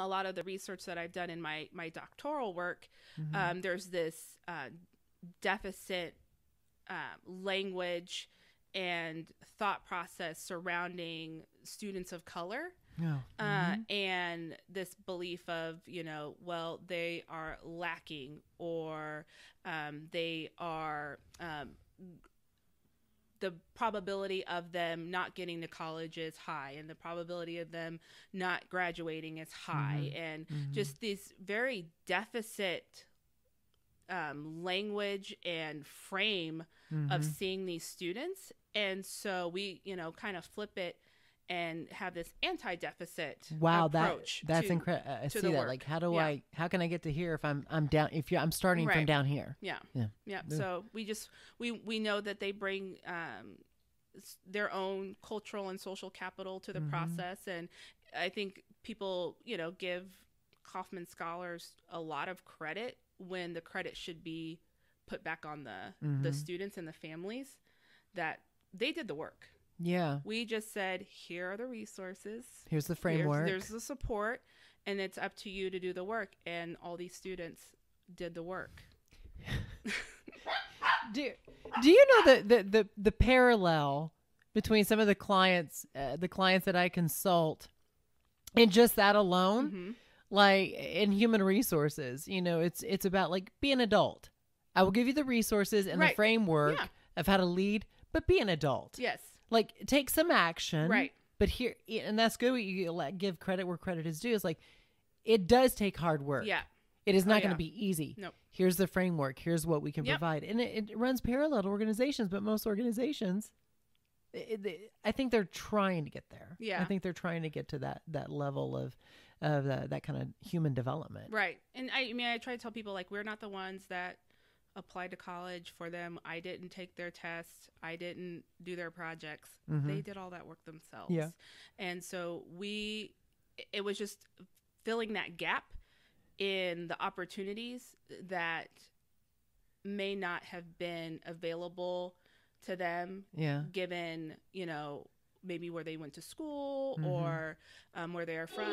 a lot of the research that I've done in my my doctoral work, Mhm. um, there's this uh, deficit uh, language and thought process surrounding students of color uh, Mhm. and this belief of you know well they are lacking or um, they are um, the probability of them not getting to college is high and the probability of them not graduating is high and Mhm. just this very deficit um, language and frame of Mhm. seeing these students and so we you know kind of flip it and have this anti-deficit Wow, that that's incredible. I to see the that. work. Like, how do Yeah. I? How can I get to here if I'm I'm down? If you I'm starting from down here. yeah Yeah. yeah Yeah. so we just we we know that they bring um their own cultural and social capital to the Mhm. process and i think people you know give Kauffman scholars a lot of credit when the credit should be put back on the the Mhm. students and the families that they did the work Yeah. we just said here are the resources Here's the Here's- framework. There's, the support, and it's up to you to do the work. And all these students did the work. do, do you know the, the the the parallel between some of the clients uh, the clients that I consult and just that alone Mhm. like in human resources you know it's it's about like be an adult I will give you the resources and the framework Yeah. of how to lead but be an adult Yes. Like take some action Right. but here and that's good what you let give credit where credit is due is like it does take hard work Yeah. it is oh, not Oh, going yeah. to be easy Nope. here's the framework here's what we can Yep. provide and it, it runs parallel to organizations but most organizations it, it- i think they're trying to get there Yeah. i think they're trying to get to that that level of of that, that kind of human development Right. And I, I mean, I try to tell people like we're not the ones that applied to college for them. I didn't take their tests. I didn't do their projects. Mhm. They did all that work themselves. Yeah. And so we, it was just filling that gap in the opportunities that may not have been available to them yeah given you know maybe where they went to school Mhm. or um, where they're from